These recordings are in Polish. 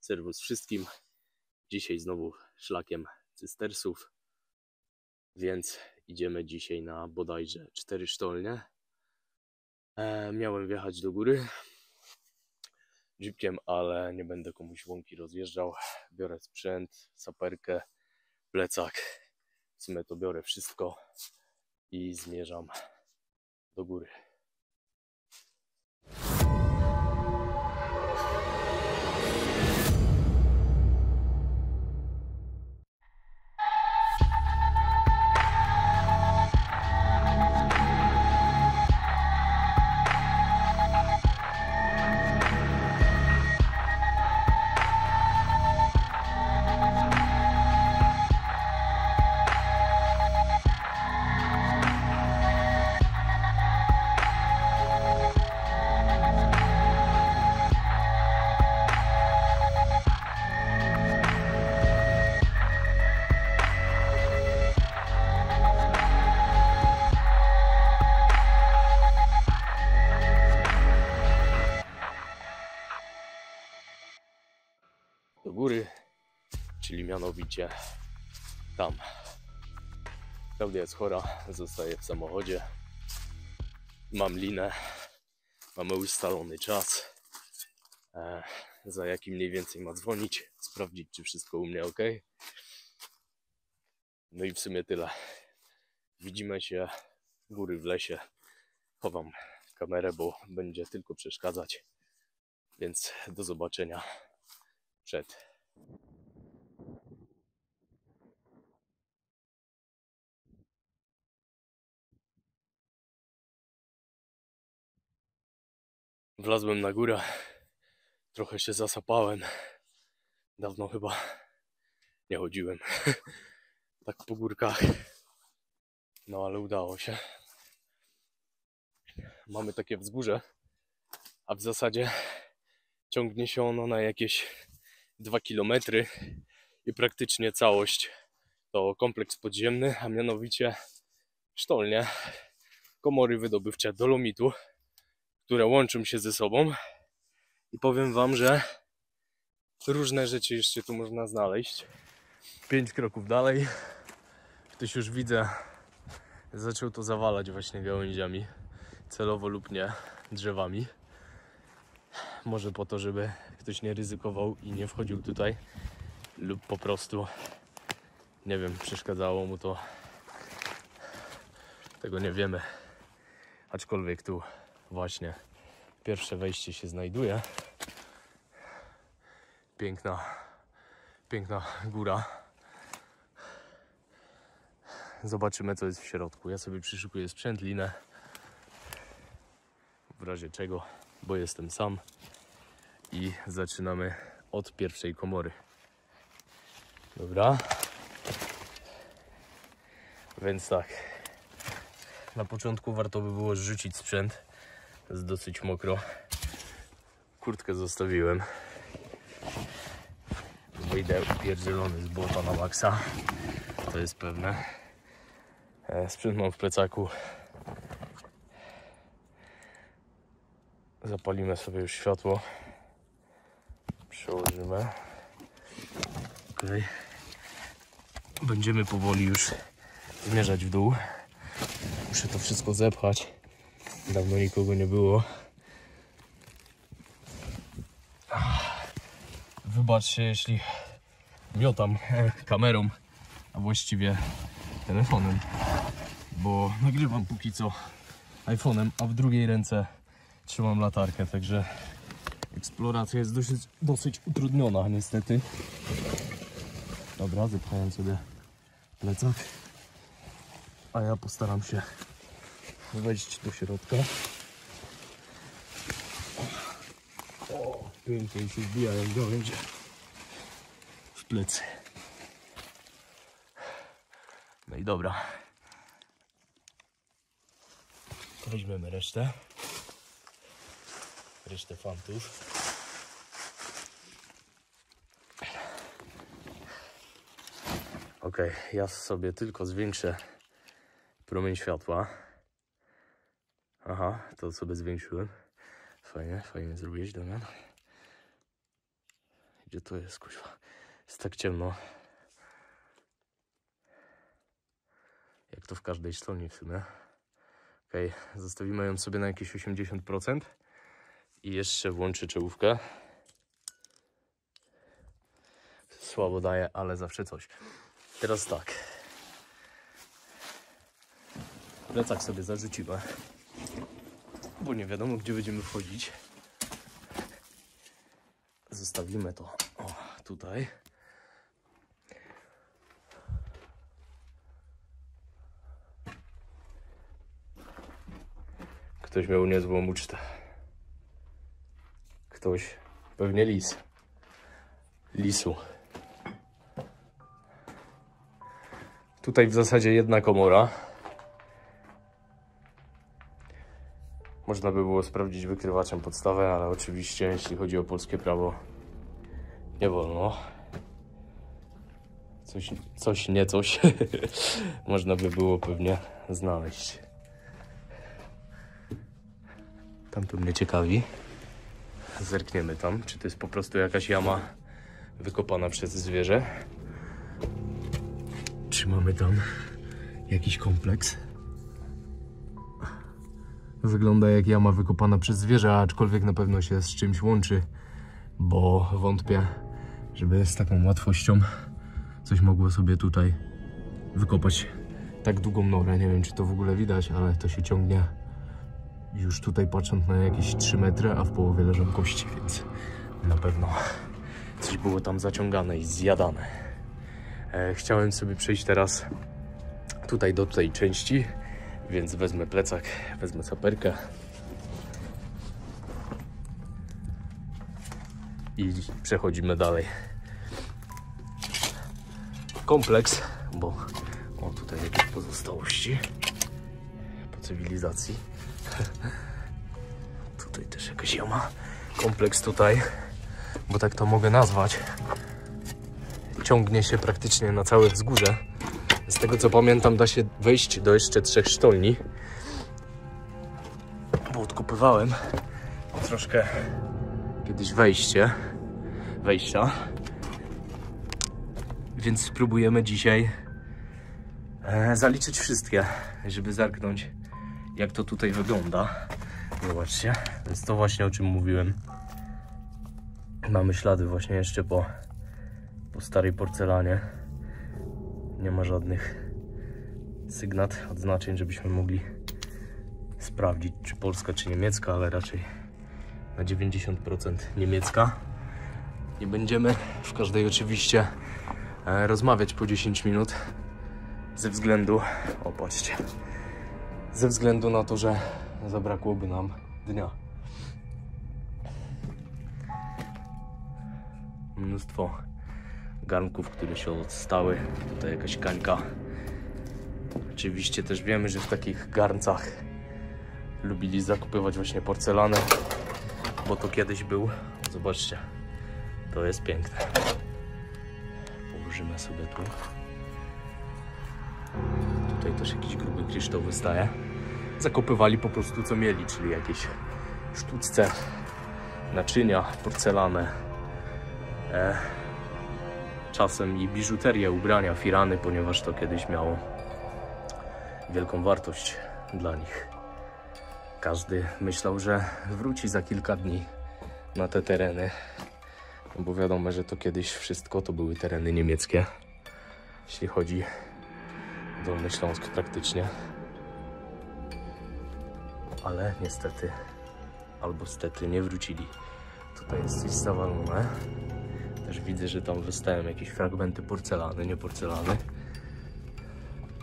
Serwus wszystkim. Dzisiaj znowu szlakiem cystersów, więc idziemy dzisiaj na bodajże cztery sztolnie. E, miałem wjechać do góry jeepkiem, ale nie będę komuś łąki rozjeżdżał. Biorę sprzęt, saperkę, plecak. W sumie to biorę wszystko i zmierzam do góry. Mianowicie tam. Klaudia jest chora, zostaje w samochodzie. Mam linę, mamy ustalony czas, e, za jaki mniej więcej ma dzwonić, sprawdzić, czy wszystko u mnie ok. No i w sumie tyle. Widzimy się góry w lesie. Chowam kamerę, bo będzie tylko przeszkadzać. Więc do zobaczenia przed. Wlazłem na górę, trochę się zasapałem. Dawno chyba nie chodziłem tak po górkach. No ale udało się. Mamy takie wzgórze, a w zasadzie ciągnie się ono na jakieś 2 km i praktycznie całość to kompleks podziemny, a mianowicie sztolnie, komory wydobywcze dolomitu, które łączą się ze sobą i powiem Wam, że różne rzeczy jeszcze tu można znaleźć. Pięć kroków dalej, ktoś już widzę, zaczął to zawalać właśnie gałęziami, celowo lub nie, drzewami. Może po to, żeby ktoś nie ryzykował i nie wchodził tutaj, lub po prostu, nie wiem, przeszkadzało mu to. Tego nie wiemy. Aczkolwiek tu właśnie pierwsze wejście się znajduje. Piękna, piękna góra. Zobaczymy, co jest w środku. Ja sobie przyszykuję sprzęt, linę. W razie czego, bo jestem sam i zaczynamy od pierwszej komory. Dobra. Więc tak. Na początku warto by było zrzucić sprzęt. Jest dosyć mokro. Kurtkę zostawiłem. Wyjdę upierdzielony z błota na maksa. To jest pewne. E, Sprzęt mam w plecaku. Zapalimy sobie już światło przełożymy. Okay. Będziemy powoli już zmierzać w dół. Muszę to wszystko zepchać. Dawno nikogo nie było. Wybaczcie, jeśli miotam kamerą, a właściwie telefonem, bo nagrywam póki co iPhone'em, a w drugiej ręce trzymam latarkę, także eksploracja jest dosyć, dosyć utrudniona niestety. Dobra, zepchałem sobie plecak. A ja postaram się wejść do środka. O, pięknie się wbijają gałęzie w plecy. No i dobra. Weźmiemy resztę resztę fantów. Ok, ja sobie tylko zwiększę promień światła. Aha, to sobie zwiększyłem. Fajnie, fajnie zrobiłeś, Damian. Gdzie to jest, kuźwa? Jest tak ciemno. Jak to w każdej sztolni w sumie. Okej, zostawimy ją sobie na jakieś 80%. I jeszcze włączę czołówkę. Słabo daje, ale zawsze coś. Teraz tak. Plecak sobie zarzucimy. Bo nie wiadomo, gdzie będziemy wchodzić. Zostawimy to o, tutaj. Ktoś miał niezłą ucztę. Ktoś, pewnie lis. Lisu. Tutaj w zasadzie jedna komora. Można by było sprawdzić wykrywaczem podstawę, ale oczywiście jeśli chodzi o polskie prawo nie wolno. Coś, coś nie coś można by było pewnie znaleźć. Tam to mnie ciekawi. Zerkniemy tam, czy to jest po prostu jakaś jama wykopana przez zwierzę. Czy mamy tam jakiś kompleks? Wygląda jak jama wykopana przez zwierzę, aczkolwiek na pewno się z czymś łączy, bo wątpię, żeby z taką łatwością coś mogło sobie tutaj wykopać tak długą norę. Nie wiem, czy to w ogóle widać, ale to się ciągnie już tutaj patrząc na jakieś 3 metry, a w połowie leżą kości, więc na pewno coś było tam zaciągane i zjadane. E, chciałem sobie przejść teraz tutaj do tej części, więc wezmę plecak, wezmę saperkę i przechodzimy dalej. Kompleks, bo o tutaj jakieś pozostałości po cywilizacji. Tutaj też jakaś jama. Kompleks tutaj, bo tak to mogę nazwać. Ciągnie się praktycznie na całe wzgórze. Z tego co pamiętam da się wejść do jeszcze trzech sztolni. Bo odkupywałem troszkę kiedyś wejście, wejścia. Więc spróbujemy dzisiaj e, zaliczyć wszystkie, żeby zerknąć jak to tutaj wygląda. Zobaczcie, jest to właśnie o czym mówiłem. Mamy ślady właśnie jeszcze po, po starej porcelanie. Nie ma żadnych sygnat, odznaczeń, żebyśmy mogli sprawdzić, czy polska, czy niemiecka, ale raczej na 90% niemiecka. Nie będziemy w każdej oczywiście e, rozmawiać po 10 minut ze względu, opatrzcie, ze względu na to, że zabrakłoby nam dnia. Mnóstwo garnków, które się odstały. Tutaj jakaś kańka. Oczywiście też wiemy, że w takich garncach lubili zakupywać właśnie porcelanę, bo to kiedyś był. Zobaczcie, to jest piękne. Położymy sobie tu. Tutaj też jakiś gruby kryształ wystaje. Zakopywali po prostu co mieli, czyli jakieś sztuczce, naczynia, porcelanę. E, czasem i biżuterię, ubrania, firany, ponieważ to kiedyś miało wielką wartość dla nich. Każdy myślał, że wróci za kilka dni na te tereny, bo wiadomo, że to kiedyś wszystko to były tereny niemieckie, jeśli chodzi Dolny Śląsk praktycznie. Ale niestety, albo stety nie wrócili. Tutaj jest coś zawalone. Też widzę, że tam wystają jakieś fragmenty porcelany, nie porcelany.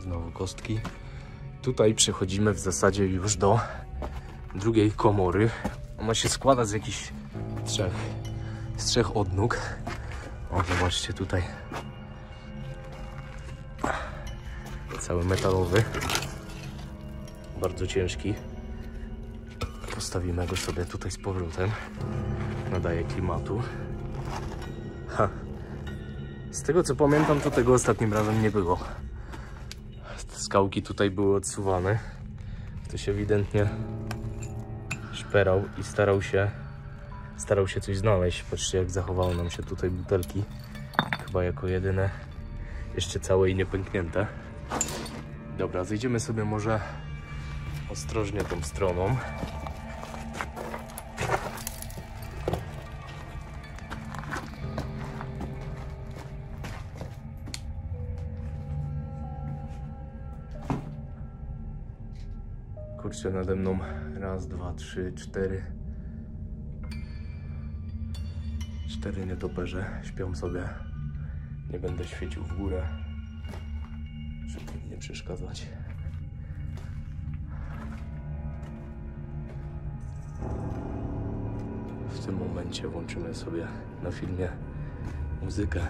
Znowu kostki. Tutaj przechodzimy w zasadzie już do drugiej komory. Ona się składa z jakichś trzech, z trzech odnóg. O, zobaczcie tutaj cały metalowy, bardzo ciężki. Postawimy go sobie tutaj z powrotem. Nadaje klimatu. Z tego co pamiętam, to tego ostatnim razem nie było. Skałki tutaj były odsuwane. Ktoś ewidentnie szperał i starał się starał się coś znaleźć. Patrzcie jak zachowały nam się tutaj butelki. Chyba jako jedyne jeszcze całe i niepęknięte. Dobra, zejdziemy sobie może ostrożnie tą stroną. Kurczę, nade mną raz, dwa, trzy, cztery. Cztery nietoperze śpią sobie. Nie będę świecił w górę, żeby im nie przeszkadzać. W tym momencie włączymy sobie na filmie muzykę,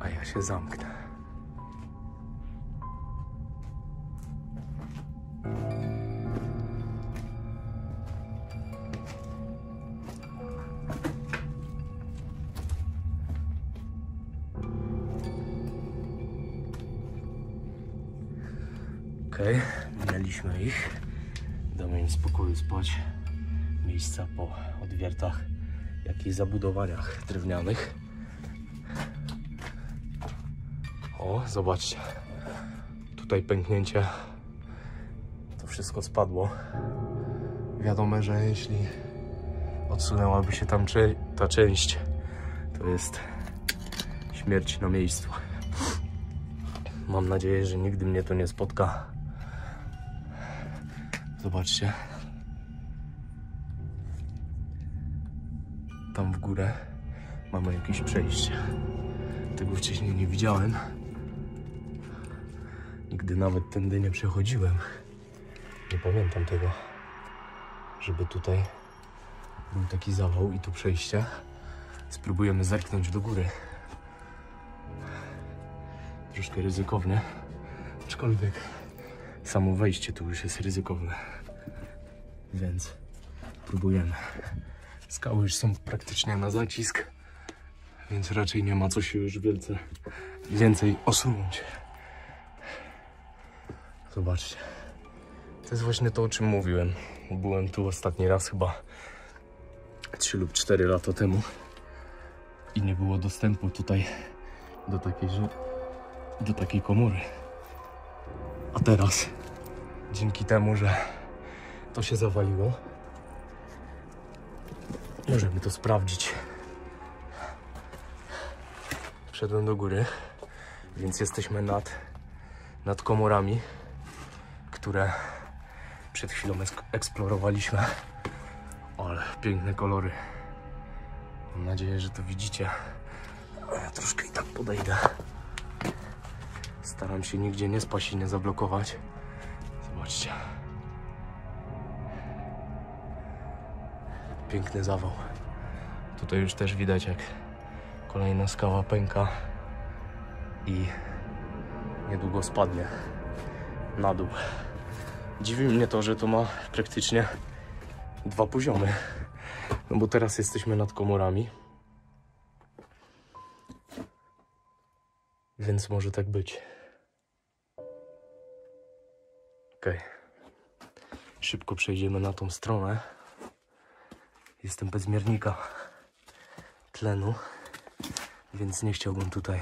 a ja się zamknę. Jak i zabudowaniach drewnianych. O, zobaczcie. Tutaj pęknięcie. To wszystko spadło. Wiadomo, że jeśli odsunęłaby się tam ta część, to jest śmierć na miejscu. Mam nadzieję, że nigdy mnie to nie spotka. Zobaczcie. Tam w górę mamy jakieś przejście. Tego wcześniej nie widziałem. Nigdy nawet tędy nie przechodziłem. Nie pamiętam tego, żeby tutaj był taki zawał i tu przejście. Spróbujemy zerknąć do góry. Troszkę ryzykownie, aczkolwiek samo wejście tu już jest ryzykowne. Więc próbujemy. Skały już są praktycznie na zacisk, więc raczej nie ma co się już wielce, więcej osunąć. Zobaczcie. To jest właśnie to, o czym mówiłem. Byłem tu ostatni raz chyba 3 lub 4 lata temu i nie było dostępu tutaj do takiej, do takiej komory. A teraz, dzięki temu, że to się zawaliło, możemy to sprawdzić. Wszedłem do góry, więc jesteśmy nad, nad komorami, które przed chwilą eksplorowaliśmy. Ale piękne kolory. Mam nadzieję, że to widzicie. Ja troszkę i tak podejdę. Staram się nigdzie nie spaść i nie zablokować. Zobaczcie. Piękny zawał. Tutaj już też widać, jak kolejna skała pęka i niedługo spadnie na dół. Dziwi mnie to, że to ma praktycznie dwa poziomy. No bo teraz jesteśmy nad komorami. Więc może tak być. Okej. Szybko przejdziemy na tą stronę. Jestem bez miernika tlenu, więc nie chciałbym tutaj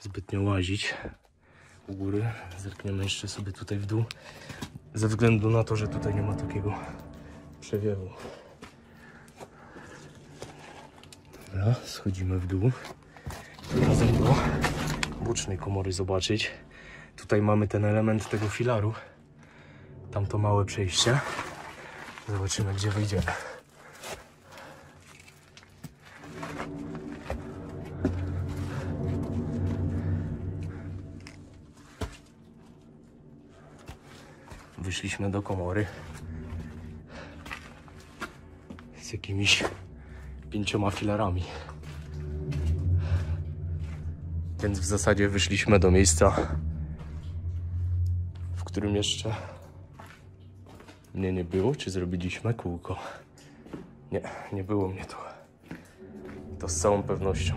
zbytnio łazić u góry. Zerkniemy jeszcze sobie tutaj w dół, ze względu na to, że tutaj nie ma takiego przewiewu. Dobra, schodzimy w dół. Razem do bocznej komory zobaczyć. Tutaj mamy ten element tego filaru. Tam to małe przejście. Zobaczymy, gdzie wyjdziemy. Wyszliśmy do komory z jakimiś pięcioma filarami. Więc w zasadzie wyszliśmy do miejsca, w którym jeszcze mnie nie było. Czy zrobiliśmy kółko? Nie, nie było mnie tu. To z całą pewnością.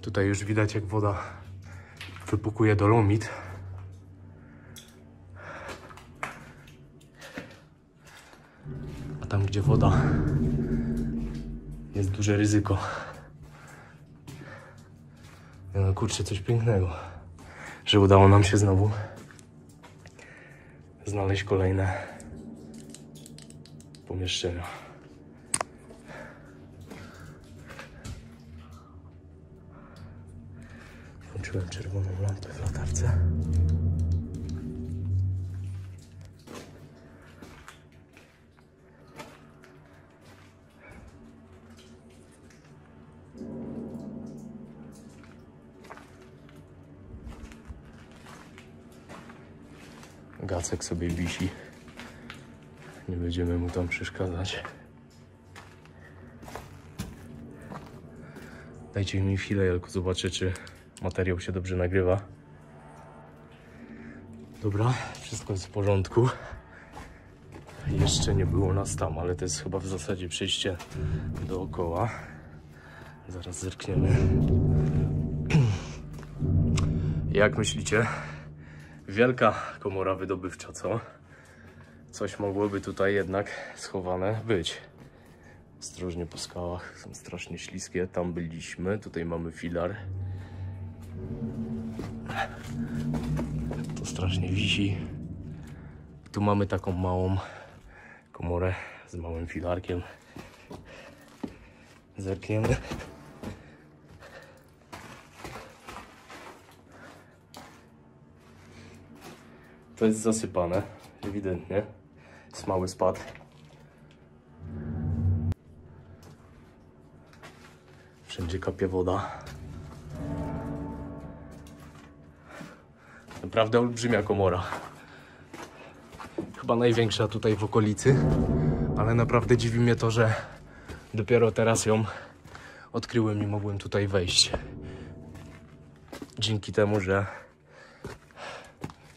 Tutaj już widać, jak woda wypukuje dolomit. gdzie woda, jest duże ryzyko. No kurczę, coś pięknego, że udało nam się znowu znaleźć kolejne pomieszczenia. Włączyłem czerwoną lampę w latarce. Gacek sobie wisi. Nie będziemy mu tam przeszkadzać. Dajcie mi chwilę, tylko zobaczę, czy materiał się dobrze nagrywa. Dobra, wszystko jest w porządku. Jeszcze nie było nas tam, ale to jest chyba w zasadzie przejście dookoła. Zaraz zerkniemy. Jak myślicie? Wielka komora wydobywcza, co? Coś mogłoby tutaj jednak schowane być. Ostrożnie po skałach, są strasznie śliskie. Tam byliśmy, tutaj mamy filar. To strasznie wisi. Tu mamy taką małą komorę z małym filarkiem. Zerkniemy. To jest zasypane, ewidentnie. Jest mały spad. Wszędzie kapie woda. Naprawdę olbrzymia komora. Chyba największa tutaj w okolicy, ale naprawdę dziwi mnie to, że dopiero teraz ją odkryłem i mogłem tutaj wejść. Dzięki temu, że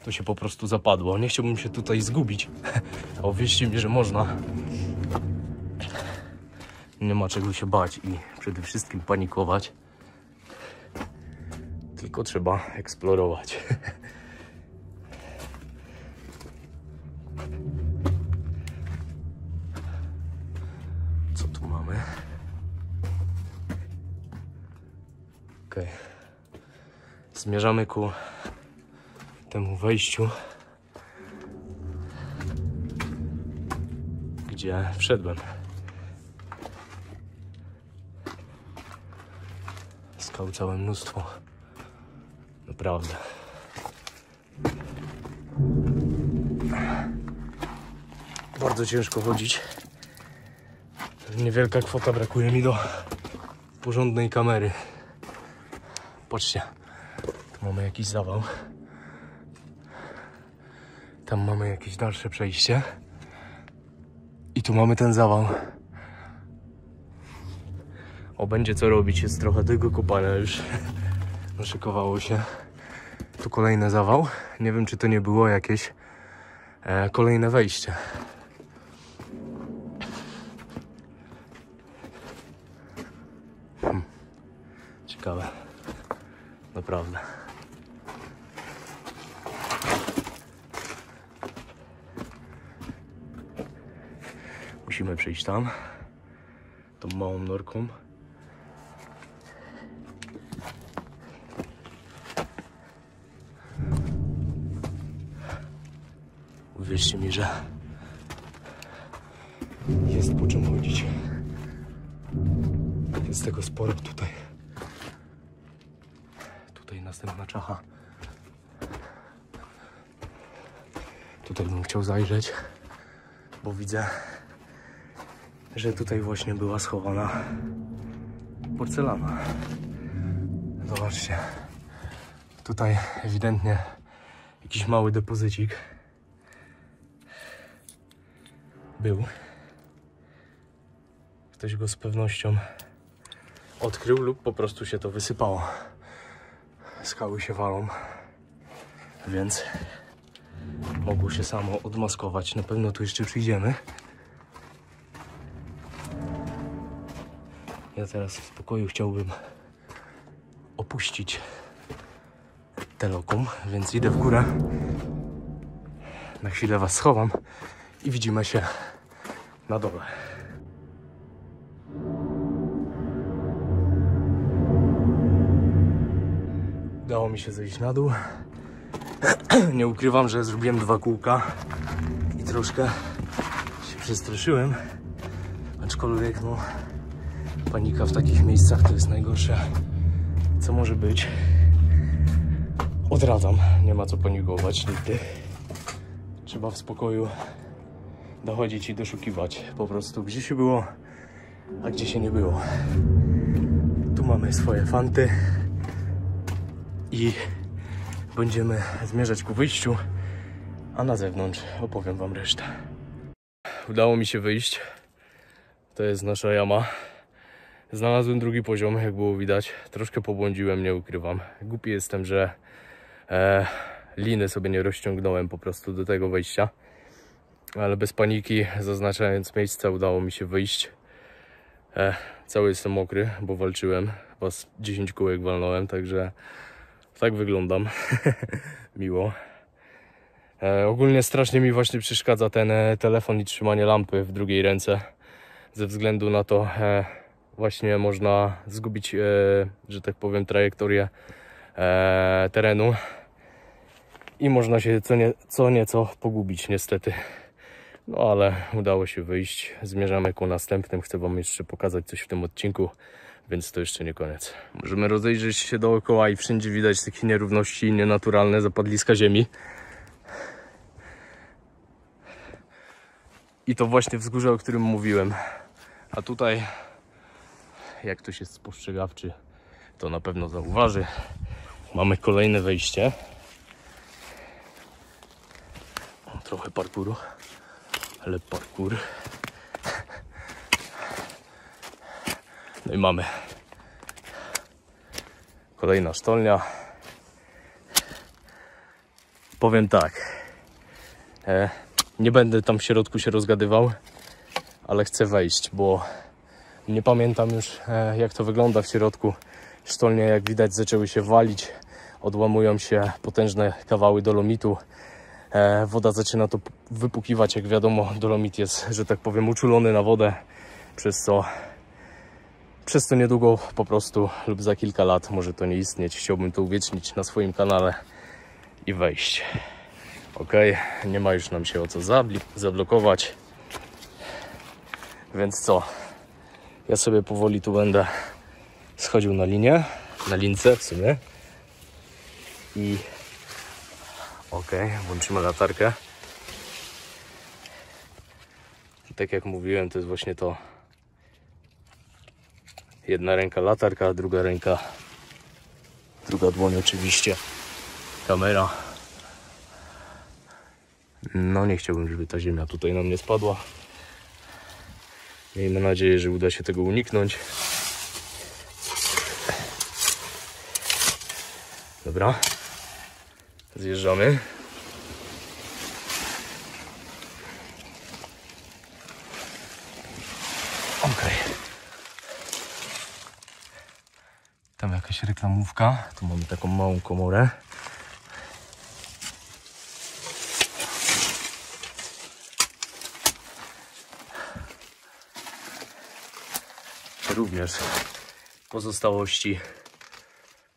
to się po prostu zapadło. Nie chciałbym się tutaj zgubić. A uwierzcie mi, że można. Nie ma czego się bać i przede wszystkim panikować. Tylko trzeba eksplorować. Co tu mamy? Okej. Zmierzamy ku temu wejściu, gdzie wszedłem. Skał całe mnóstwo. Naprawdę. Bardzo ciężko chodzić. Niewielka kwota brakuje mi do porządnej kamery. Patrzcie, tu mamy jakiś zawał. Tam mamy jakieś dalsze przejście. I tu mamy ten zawał. O, będzie co robić, jest trochę tego kopania już. Naszykowało się. Tu kolejny zawał. Nie wiem, czy to nie było jakieś e, kolejne wejście. Hmm. Ciekawe. Naprawdę. Musimy przejść tam. Tą małą norką. Uwierzcie mi, że jest po czym chodzić. Jest tego sporo tutaj. Tutaj następna czacha. Tutaj bym chciał zajrzeć, bo widzę, że tutaj właśnie była schowana porcelana. Zobaczcie. Tutaj ewidentnie jakiś mały depozycik był. Ktoś go z pewnością odkrył lub po prostu się to wysypało. Skały się walą, więc mogło się samo odmaskować. Na pewno tu jeszcze przyjdziemy. Ja teraz w spokoju chciałbym opuścić telokum, więc idę w górę. Na chwilę was schowam i widzimy się na dole. Udało mi się zejść na dół. Nie ukrywam, że zrobiłem dwa kółka i troszkę się przestraszyłem. Aczkolwiek, no, panika w takich miejscach to jest najgorsze, co może być. Odradzam, nie ma co panikować nigdy. Trzeba w spokoju dochodzić i doszukiwać po prostu, gdzie się było, a gdzie się nie było. Tu mamy swoje fanty i będziemy zmierzać ku wyjściu, a na zewnątrz opowiem Wam resztę. Udało mi się wyjść. To jest nasza jama. Znalazłem drugi poziom, jak było widać. Troszkę pobłądziłem, nie ukrywam. Głupi jestem, że e, liny sobie nie rozciągnąłem po prostu do tego wejścia. Ale bez paniki, zaznaczając miejsce, udało mi się wyjść. E, cały jestem mokry, bo walczyłem. Z 10 kółek walnąłem, także tak wyglądam. Miło. E, ogólnie strasznie mi właśnie przeszkadza ten e, telefon i trzymanie lampy w drugiej ręce. Ze względu na to e, właśnie można zgubić, e, że tak powiem, trajektorię e, terenu. I można się co, nie, co nieco pogubić niestety. No ale udało się wyjść. Zmierzamy ku następnym. Chcę Wam jeszcze pokazać coś w tym odcinku, więc to jeszcze nie koniec. Możemy rozejrzeć się dookoła i wszędzie widać takie nierówności i nienaturalne zapadliska ziemi. I to właśnie wzgórze, o którym mówiłem. A tutaj, jak ktoś jest spostrzegawczy, to na pewno zauważy. Mamy kolejne wejście. Trochę parkuru, ale parkour. No i mamy kolejna sztolnia. Powiem tak. E, nie będę tam w środku się rozgadywał, ale chcę wejść, bo nie pamiętam już e, jak to wygląda w środku. Sztolnie jak widać zaczęły się walić, odłamują się potężne kawały dolomitu. E, woda zaczyna to wypukiwać, jak wiadomo dolomit jest, że tak powiem, uczulony na wodę, przez co przez to niedługo po prostu lub za kilka lat może to nie istnieć. Chciałbym to uwiecznić na swoim kanale i wejść. Ok, nie ma już nam się o co zablokować. Więc co? Ja sobie powoli tu będę schodził na linię, na lince w sumie. I ok, włączymy latarkę. I tak jak mówiłem, to jest właśnie to. Jedna ręka latarka, druga ręka, druga dłoń oczywiście, kamera. No nie chciałbym, żeby ta ziemia tutaj nam nie spadła. Miejmy nadzieję, że uda się tego uniknąć. Dobra. Zjeżdżamy. Ok. Tam jakaś reklamówka. Tu mamy taką małą komorę. Również pozostałości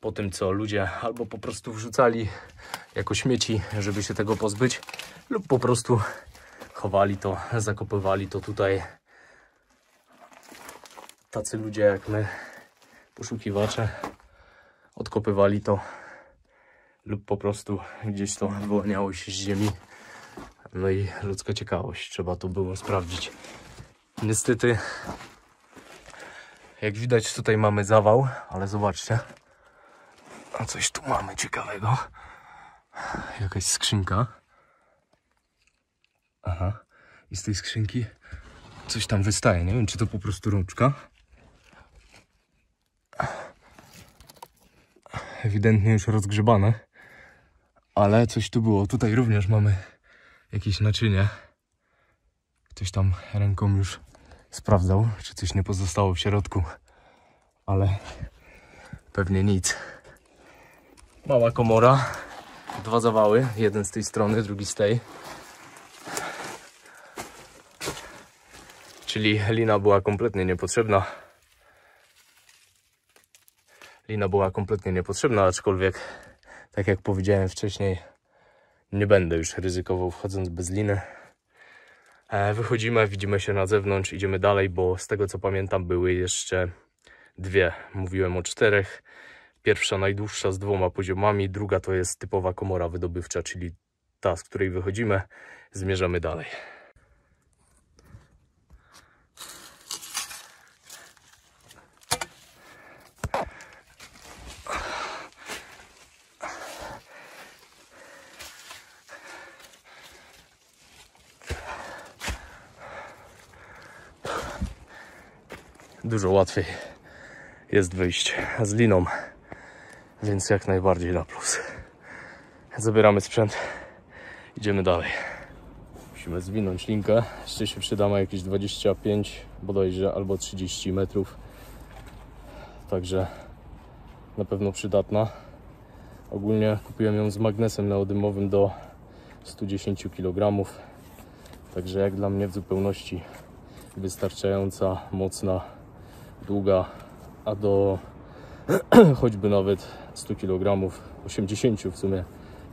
po tym, co ludzie albo po prostu wrzucali jako śmieci, żeby się tego pozbyć, lub po prostu chowali to, zakopywali to tutaj. Tacy ludzie jak my, poszukiwacze, odkopywali to lub po prostu gdzieś to wyłaniało się z ziemi. No i ludzka ciekawość, trzeba to było sprawdzić. Niestety jak widać tutaj mamy zawał, ale zobaczcie. A coś tu mamy ciekawego. Jakaś skrzynka. Aha. I z tej skrzynki coś tam wystaje. Nie wiem, czy to po prostu rączka. Ewidentnie już rozgrzebane. Ale coś tu było. Tutaj również mamy jakieś naczynie. Ktoś tam ręką już sprawdzał, czy coś nie pozostało w środku, ale pewnie nic. Mała komora, dwa zawały, jeden z tej strony, drugi z tej. Czyli lina była kompletnie niepotrzebna. Lina była kompletnie niepotrzebna, aczkolwiek, tak jak powiedziałem wcześniej, nie będę już ryzykował wchodząc bez liny. E, Wychodzimy, widzimy się na zewnątrz, idziemy dalej, bo z tego co pamiętam były jeszcze dwie. Mówiłem o czterech. Pierwsza najdłuższa z dwoma poziomami, druga to jest typowa komora wydobywcza, czyli ta, z której wychodzimy. Zmierzamy dalej. Dużo łatwiej jest wyjść z liną, więc jak najbardziej na plus. Zabieramy sprzęt, idziemy dalej. Musimy zwinąć linkę, jeszcze się przyda ma jakieś 25 bodajże albo 30 metrów, także na pewno przydatna. Ogólnie kupiłem ją z magnesem neodymowym do 110 kg, także jak dla mnie w zupełności wystarczająca, mocna, długa, a do choćby nawet 100 kg, 80 w sumie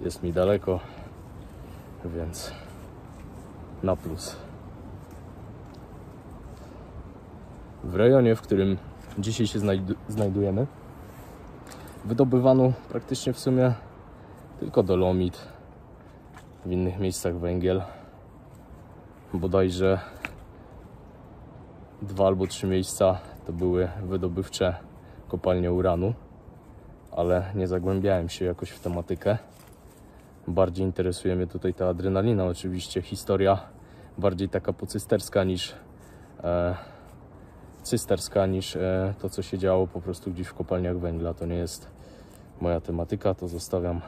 jest mi daleko, więc na plus. W rejonie, w którym dzisiaj się znajdu- znajdujemy, wydobywano praktycznie w sumie tylko dolomit, w innych miejscach węgiel. Bodajże dwa albo trzy miejsca to były wydobywcze kopalnie uranu, ale nie zagłębiałem się jakoś w tematykę. Bardziej interesuje mnie tutaj ta adrenalina, oczywiście historia bardziej taka pocysterska niż e, cysterska niż e, to, co się działo po prostu gdzieś w kopalniach węgla. To nie jest moja tematyka, to zostawiam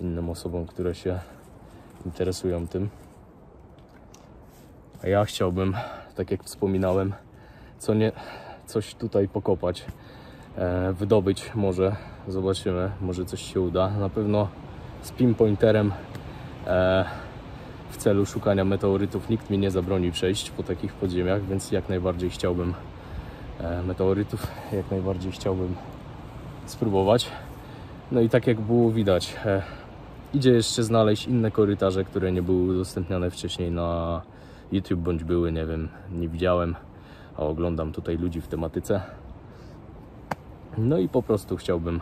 innym osobom, które się interesują tym. A ja chciałbym, tak jak wspominałem, co nie, coś tutaj pokopać, e, wydobyć może, zobaczymy, może coś się uda. Na pewno z pinpointerem e, w celu szukania meteorytów nikt mi nie zabroni przejść po takich podziemiach, więc jak najbardziej chciałbym e, meteorytów, jak najbardziej chciałbym spróbować. No i tak jak było widać, idzie jeszcze znaleźć inne korytarze, które nie były udostępniane wcześniej na YouTube, bądź były, nie wiem, nie widziałem, a oglądam tutaj ludzi w tematyce. No i po prostu chciałbym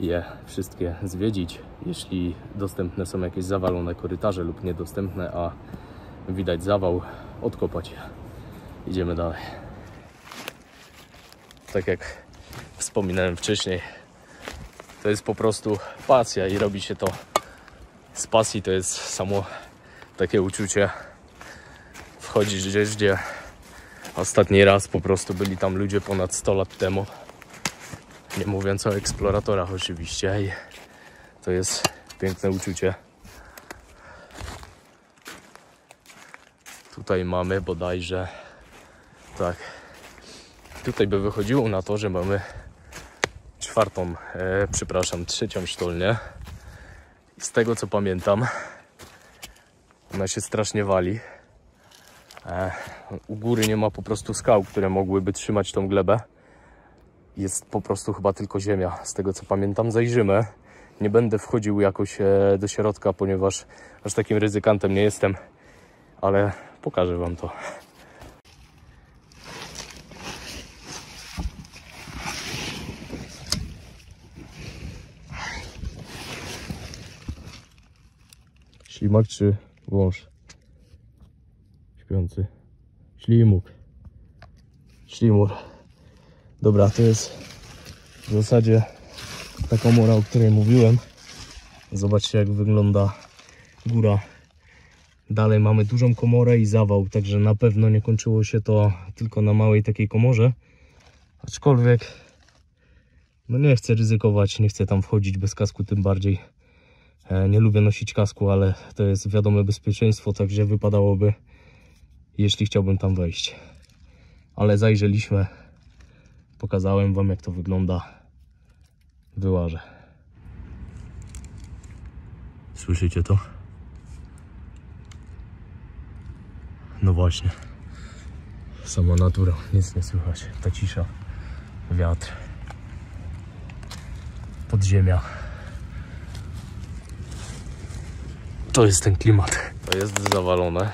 je wszystkie zwiedzić. Jeśli dostępne są jakieś zawalone korytarze lub niedostępne, a widać zawał, odkopać je. Idziemy dalej. Tak jak wspominałem wcześniej, to jest po prostu pasja i robi się to z pasji. To jest samo takie uczucie wchodzić gdzieś, gdzie ostatni raz po prostu byli tam ludzie ponad 100 lat temu. Nie mówiąc o eksploratorach oczywiście. I to jest piękne uczucie. Tutaj mamy bodajże tak. Tutaj by wychodziło na to, że mamy czwartą, e, przepraszam, trzecią sztolnię. Z tego co pamiętam, ona się strasznie wali. E, u góry nie ma po prostu skał, które mogłyby trzymać tą glebę. Jest po prostu chyba tylko ziemia. Z tego co pamiętam, zajrzymy. Nie będę wchodził jakoś e, do środka, ponieważ aż takim ryzykantem nie jestem, ale pokażę Wam to. Ślimak czy wąż? Śpiący. Ślimuk. Ślimur. Dobra, to jest w zasadzie ta komora, o której mówiłem. Zobaczcie jak wygląda góra. Dalej mamy dużą komorę i zawał, także na pewno nie kończyło się to tylko na małej takiej komorze. Aczkolwiek no nie chcę ryzykować, nie chcę tam wchodzić bez kasku tym bardziej. E, Nie lubię nosić kasku, ale to jest wiadome bezpieczeństwo, także wypadałoby, jeśli chciałbym tam wejść. Ale zajrzeliśmy, pokazałem Wam jak to wygląda. Wyłażę. Słyszycie to? No właśnie. Sama natura, nic nie słychać. Ta cisza, wiatr, podziemia. To jest ten klimat. To jest zawalone.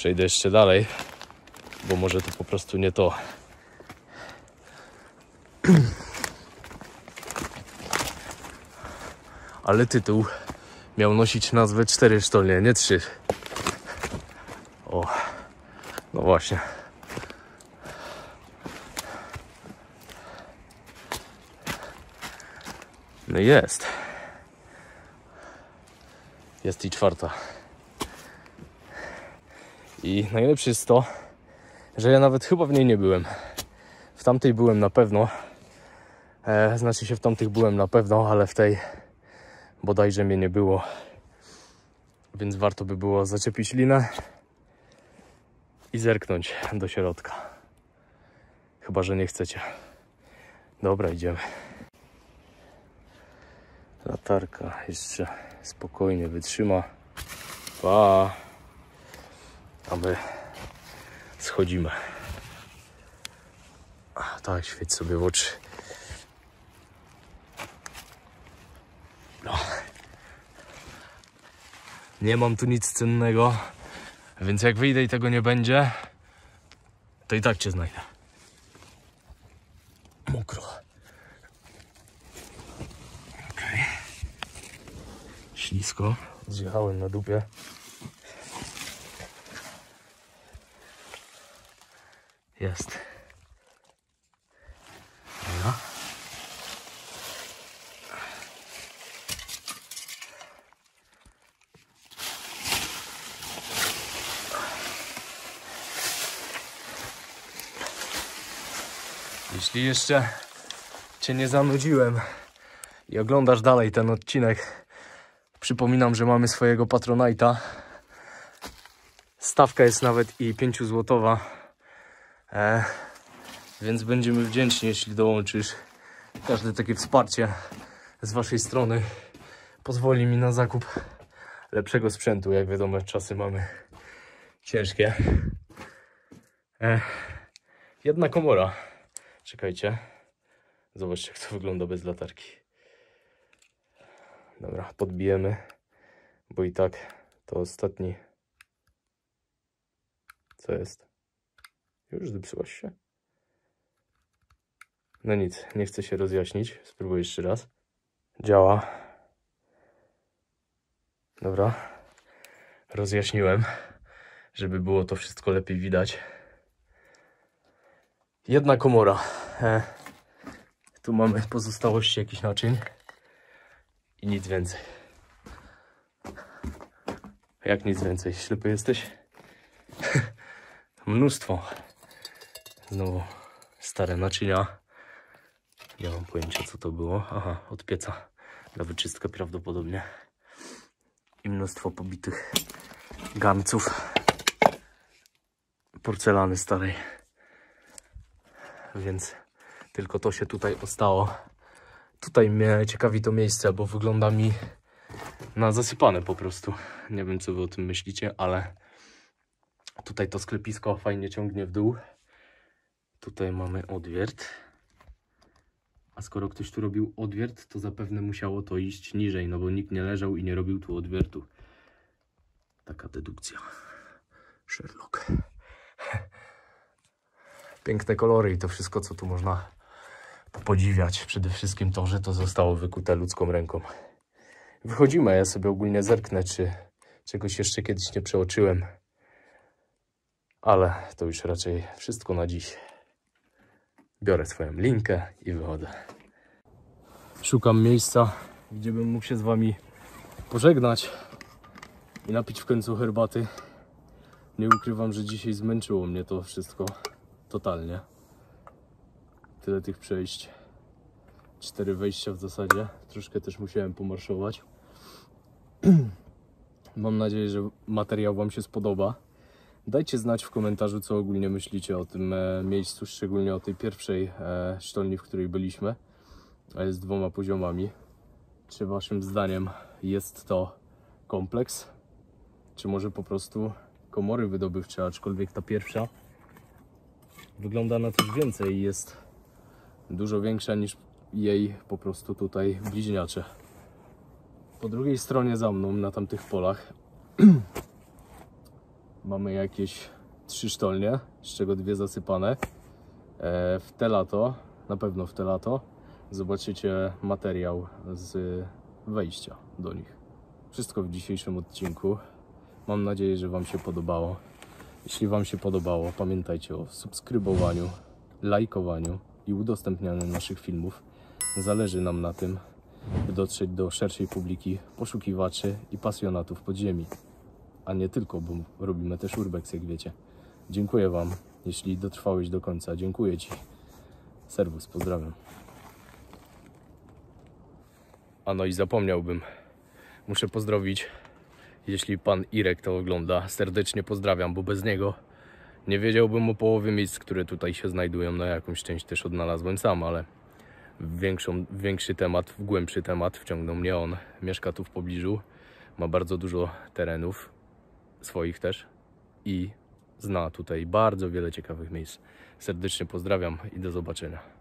Przejdę jeszcze dalej, bo może to po prostu nie to. Ale tytuł miał nosić nazwę cztery sztolnie, nie trzy. O, no właśnie. No jest. Jest i czwarta. I najlepsze jest to, że ja nawet chyba w niej nie byłem. W tamtej byłem na pewno. E, znaczy się w tamtych byłem na pewno, ale w tej bodajże mnie nie było. Więc warto by było zaczepić linę i zerknąć do środka. Chyba, że nie chcecie. Dobra, idziemy. Latarka jeszcze spokojnie wytrzyma. Pa. A my schodzimy. A, tak, świeć sobie w oczy. No. Nie mam tu nic cennego, więc jak wyjdę i tego nie będzie, to i tak cię znajdę. Mokro. Okej. Ślisko. Zjechałem na dupie. Jest. Jeśli jeszcze Cię nie zanudziłem i oglądasz dalej ten odcinek, przypominam, że mamy swojego Patronite'a. Stawka jest nawet i 5 złotowa, e, więc będziemy wdzięczni, jeśli dołączysz. Każde takie wsparcie z Waszej strony pozwoli mi na zakup lepszego sprzętu. Jak wiadomo, czasy mamy ciężkie. E, jedna komora. Czekajcie. Zobaczcie, jak to wygląda bez latarki. Dobra, podbijemy, bo i tak to ostatni. Co jest? Już zepsułaś się? No nic, nie chcę się rozjaśnić. Spróbuję jeszcze raz. Działa. Dobra. Rozjaśniłem, żeby było to wszystko lepiej widać. Jedna komora. E, tu mamy pozostałości jakichś naczyń i nic więcej. Jak nic więcej? Ślepy jesteś? Mnóstwo. Znowu stare naczynia. Nie mam pojęcia co to było. Aha, od pieca na wyczystkę prawdopodobnie. I mnóstwo pobitych garnców porcelany starej więc tylko to się tutaj ostało. Tutaj mnie ciekawi to miejsce, bo wygląda mi na zasypane po prostu. Nie wiem, co wy o tym myślicie, ale tutaj to sklepisko fajnie ciągnie w dół. Tutaj mamy odwiert. A skoro ktoś tu robił odwiert, to zapewne musiało to iść niżej, no bo nikt nie leżał i nie robił tu odwiertu. Taka dedukcja. Sherlock piękne kolory i to wszystko, co tu można podziwiać. Przede wszystkim to, że to zostało wykute ludzką ręką. Wychodzimy, ja sobie ogólnie zerknę, czy czegoś jeszcze kiedyś nie przeoczyłem. Ale to już raczej wszystko na dziś. Biorę swoją linkę i wychodzę. Szukam miejsca, gdzie bym mógł się z wami pożegnać i napić w końcu herbaty. Nie ukrywam, że dzisiaj zmęczyło mnie to wszystko totalnie. Tyle tych przejść. Cztery wejścia w zasadzie. Troszkę też musiałem pomarszować. Mam nadzieję, że materiał Wam się spodoba. Dajcie znać w komentarzu, co ogólnie myślicie o tym e, miejscu, szczególnie o tej pierwszej e, sztolni, w której byliśmy, z dwoma poziomami. Czy Waszym zdaniem jest to kompleks? czy może po prostu komory wydobywcze, aczkolwiek ta pierwsza wygląda na coś więcej i jest dużo większa niż jej po prostu tutaj bliźniacze. Po drugiej stronie za mną, na tamtych polach, mamy jakieś trzy sztolnie, z czego dwie zasypane. E, W te lato, na pewno w te lato, zobaczycie materiał z wejścia do nich. Wszystko w dzisiejszym odcinku. Mam nadzieję, że Wam się podobało. Jeśli Wam się podobało, pamiętajcie o subskrybowaniu, lajkowaniu i udostępnianiu naszych filmów. Zależy nam na tym, by dotrzeć do szerszej publiki poszukiwaczy i pasjonatów podziemi. A nie tylko, bo robimy też urbex, jak wiecie. Dziękuję Wam, jeśli dotrwałeś do końca. Dziękuję Ci. Serwus, pozdrawiam. A no i zapomniałbym. Muszę pozdrowić, jeśli pan Irek to ogląda. Serdecznie pozdrawiam, bo bez niego nie wiedziałbym o połowie miejsc, które tutaj się znajdują. No jakąś część też odnalazłem sam, ale większą, większy temat, w głębszy temat wciągnął mnie on. Mieszka tu w pobliżu, ma bardzo dużo terenów, swoich też i zna tutaj bardzo wiele ciekawych miejsc. Serdecznie pozdrawiam i do zobaczenia.